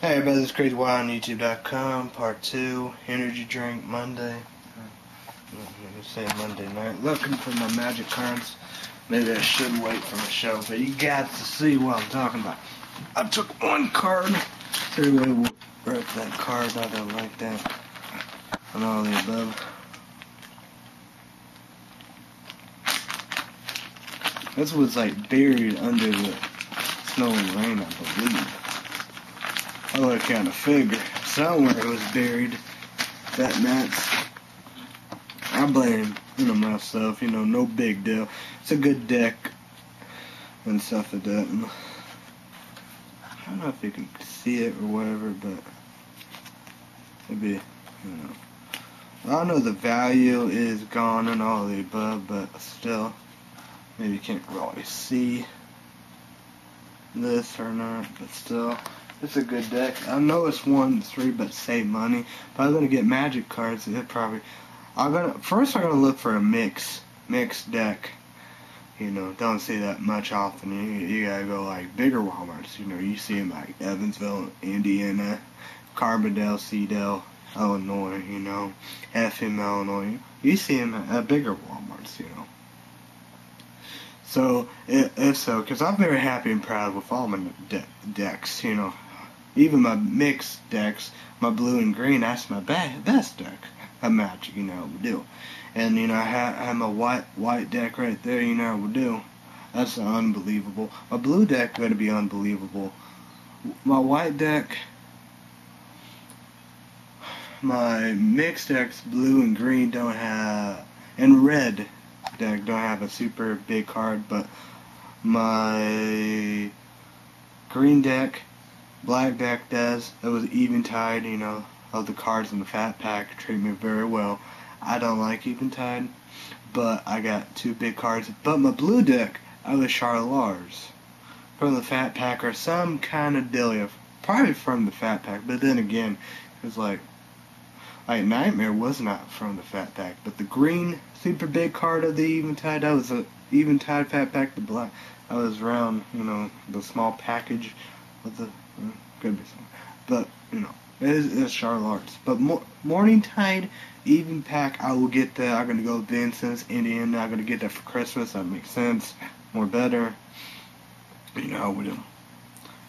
Hey everybody, this is Crazy Wyatt on YouTube.com, part 2, Energy Drink Monday. Let me say Monday night. Looking for my magic cards. Maybe I should wait for the show, but you got to see what I'm talking about. I took one card. Everybody wrote that card. I don't like that. And all the above. This was like buried under the snow and rain, I believe. I would kind of figure somewhere it was buried. That nuts. I blame you know myself. You know, no big deal. It's a good deck and stuff like that. And I don't know if you can see it or whatever, but maybe you know. I know the value is gone and all the above, but still, maybe you can't really see this or not, but still. It's a good deck. I know it's one three, but save money. If I'm gonna get magic cards, it probably. I'm gonna first. I'm gonna look for a mix, mixed deck. You know, don't see that much often. You, you gotta go like bigger WalMarts. You know, you see them like Evansville, Indiana, Carbondale, Cedell, Illinois. You know, FM, Illinois. You see them at bigger WalMarts. You know. So, if so, because I'm very happy and proud with all my de- decks, you know, even my mixed decks, my blue and green, that's my best deck of Magic, you know, we do. And, you know, I have, I have my white white deck right there, you know, we do. That's unbelievable. My blue deck going to be unbelievable. My white deck, my mixed decks, blue and green, don't have, and red deck don't have a super big card, but my green deck Black deck does. It was Eventide, you know, of the cards in the fat pack treat me very well. I don't like Eventide, but I got two big cards. But my blue deck, I was Charlars from the fat pack or some kind of delia, probably from the fat pack. But then again, it was like, like Nightmare was not from the fat pack, but the green super big card of the Eventide, that was a Eventide fat pack. The black, I was around, you know, the small package with the could be some, but you know, it is, it is Charlotte's. But Mo- Morningtide Even Pack, I will get that. I'm gonna go Vincennes, Indiana. I'm gonna get that for Christmas. That makes sense. More better. You know, with them.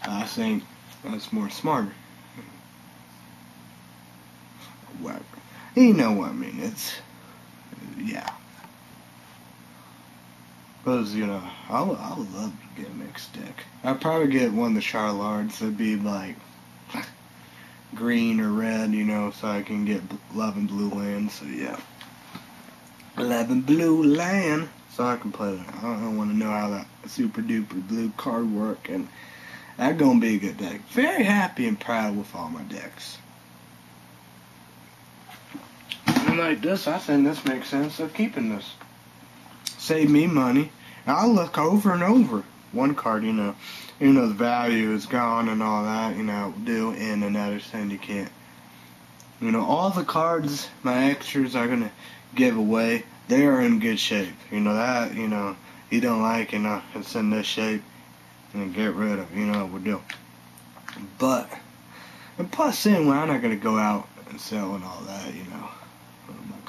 I think that's more smarter. Whatever. You know what I mean? It's yeah. Because, you know, I I would love to get a mixed deck. I'd probably get one of the Charlards. It'd be like green or red, you know, so I can get 11 blue land. So, yeah. 11 blue land. So I can play that. I don't want to know how that super duper blue card work. And that's going to be a good deck. Very happy and proud with all my decks. And like this, I think this makes sense of keeping this save me money. And I'll look over and over one card, you know, you know the value is gone and all that, you know, do in and another thing you can't. You know, all the cards my extras are gonna give away, they are in good shape. You know that, you know, you don't like, you know, it's in this shape and get rid of, you know, we'll do. But and plus then I'm not gonna go out and sell and all that, you know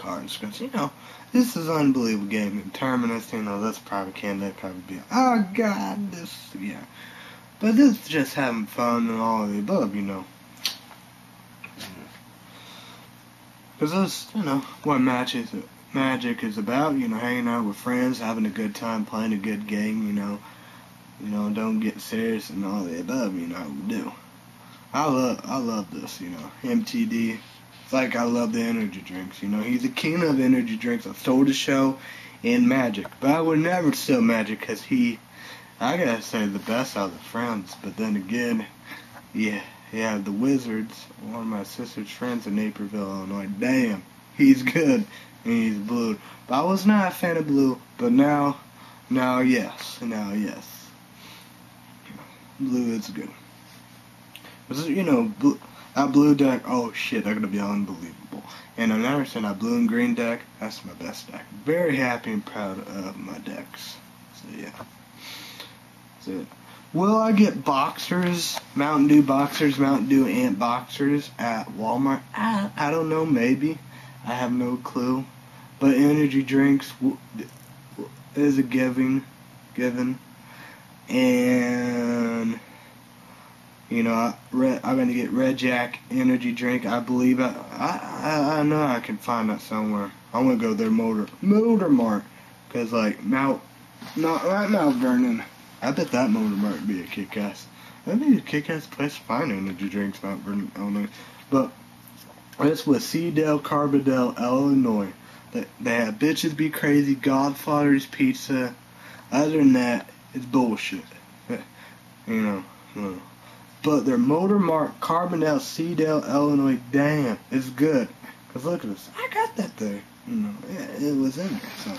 because you know this is unbelievable game. Terminus, you know, that's probably can candidate probably be oh god, this yeah. But this is just having fun and all of the above, you know. Because this, you know, what match is magic is about, you know, hanging out with friends, having a good time, playing a good game, you know. You know, don't get serious and all the above, you know, do. I love I love this, you know. MTD like I love the energy drinks. You know, he's the king of energy drinks. I stole the show in Magic, but I would never steal Magic because he, I gotta say, the best out of the friends. But then again, yeah, yeah, the Wizards, one of my sister's friends in Naperville, Illinois. Damn, he's good and he's blue. But I was not a fan of blue, but now, now yes, now yes, blue is good. You know, blue that blue deck, oh shit, they're gonna be unbelievable. And another thing, that blue and green deck, that's my best deck. Very happy and proud of my decks. So yeah. That's it. Will I get boxers, Mountain Dew boxers, Mountain Dew Ant boxers at Walmart? I, I don't know, maybe. I have no clue. But energy drinks is a giving, given. And, you know, I, I'm going to get Red Jack energy drink. I believe I, I, I know I can find that somewhere. I'm going to go there, Motor, Motor Mart. Because, like, Mount, not right Mount Vernon I bet that motor might be a kick-ass. That'd be a kick-ass place to find energy drinks, Mount Vernon, Illinois. But this was Cedar Carbondale, Illinois. They, they have Bitches Be Crazy, Godfather's Pizza. Other than that, it's bullshit. you know, But their Motor Mart, Carbondale, Cedar, Illinois, damn, it's good. Cause look at this, I got that there. You know, it, it was in there. So,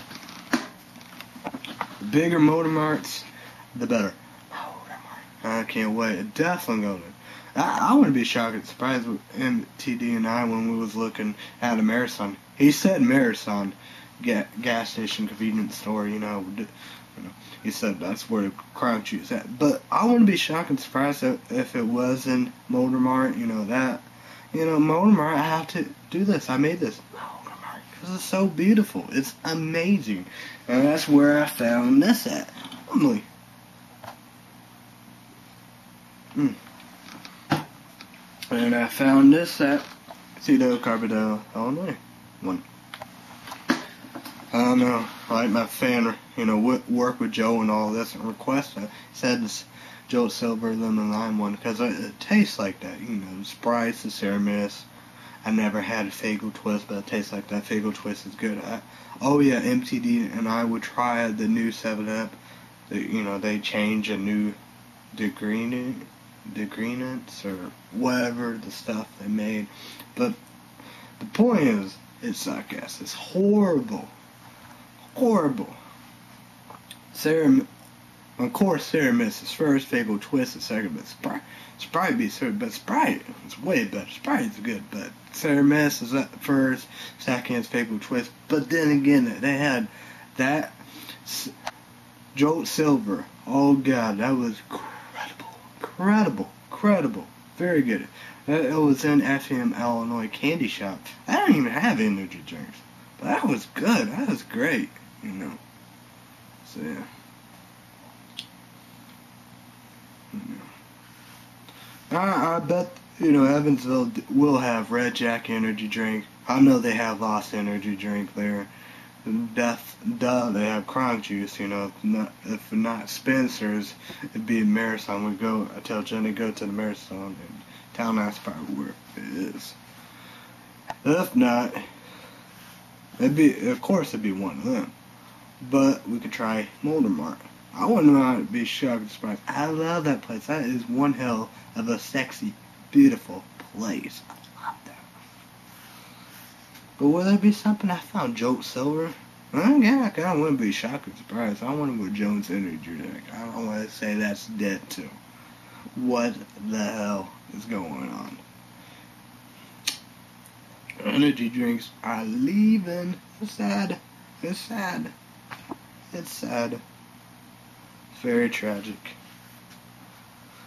the bigger Motor Marts, the better. I can't wait. It Definitely going to. I, I wouldn't be shocked and surprised with MTD and I when we was looking at a marathon. He said marathon ga- gas station convenience store, you know. You know, he said that's where the crowd is at. But I wouldn't be shocked and surprised if, if it was in Motor Mart, you know, that. You know, Motor Mart, I have to do this. I made this. Motor Mart. Because it's so beautiful. It's amazing. And that's where I found this at. Emily. Mm. And I found this at Cedar Carbondale, Illinois. One. I don't know. Like my fan, you know, work with Joe and all this and request it. Said this Jolt Silver lemon lime one because it, it, tastes like that. You know, Sprite, the Sierra Mist. I never had a Faygo Twist, but it tastes like that. Faygo Twist is good. I, oh yeah, MTD and I would try the new 7 Up. You know, they change a new degree ingredients or whatever the stuff they made. But the point is, it's sarcastic. It's horrible. Horrible. Sarah, of course, Sierra Mist is first, Faygo Twist is second, but Sprite, Sprite be third, but Sprite is way better. Sprite is good, but Sierra Mist is at first, second is Faygo Twist. But then again, they had that Jolt Silver. Oh God, that was incredible, incredible, Credible. very good. It was in FM Illinois candy shop. I don't even have energy drinks, but that was good. That was great, you know. So yeah. I, I bet you know Evansville will have Red Jack energy drink. I know they have Lost energy drink there death, duh, they have Crown Juice, you know, if not, if not Spencer's, it'd be marathon. We go, I tell Jenny, go to the marathon, and Town that's probably where it is. If not, it'd be, of course, it'd be one of them. But we could try Motor Mart. I wouldn't want to be shocked and surprised. I love that place. That is one hell of a sexy, beautiful place. I love that. But will there be something I found? Jolt Silver? Well, yeah, I kind of wouldn't be shocked or surprised. I want to go Jones Energy Drink. I don't want to say that's dead too. What the hell is going on? Energy drinks are leaving. It's sad. It's sad. It's sad. It's very tragic.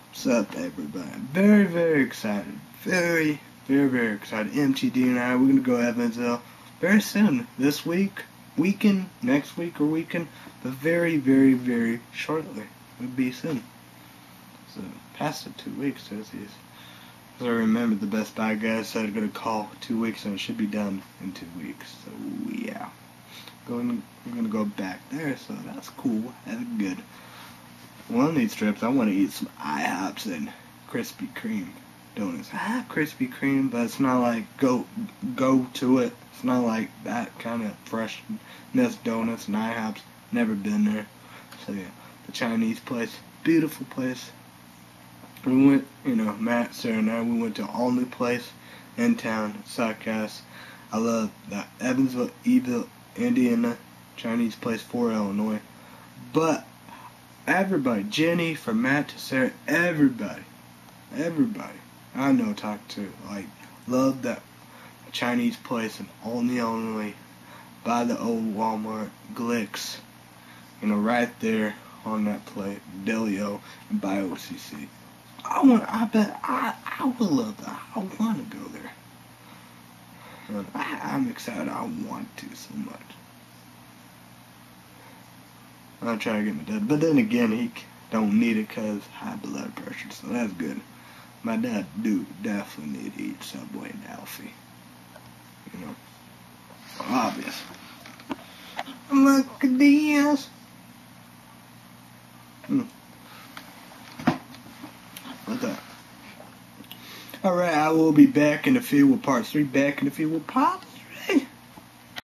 What's up, everybody? Very, very excited. Very, very, very excited. MTD and I, we're going to go Evansville uh, very soon. This week, weekend, next week or weekend, but very, very, very shortly. It'll be soon. So, past the two weeks, says he's. As I remember, the Best Buy guys said I'm going to call two weeks and it should be done in two weeks. So, yeah. Going, we're to go back there, so that's cool. That's good. One of these trips, I want to eat some IHOPs and Krispy Kreme donuts. I have Krispy Kreme, but it's not like go go to it. It's not like that kind of freshness donuts and IHOPs. Never been there. So yeah, the Chinese place, beautiful place. We went, you know, Matt, Sarah, and I. We went to all new place in town, Sidecast. I love that Evansville, Evil, Indiana, Chinese place for Illinois. But everybody, Jenny, from Matt to Sarah, everybody, everybody I know talk to like love that Chinese place in Olney, Illinois, by the old Walmart Glicks. You know, right there on that plate, Delio, and by OCC. I want. I bet. I. I would love that. I want to go there. I, I'm excited. I want to so much. I'll try to get my dad, but then again, he don't need it cause high blood pressure, so that's good. My dad do definitely need to eat Subway and Alfie. You know, obvious. Look at this. Hmm. What's that? Alright, I will be back in the field with part three. Back in the field with Pop.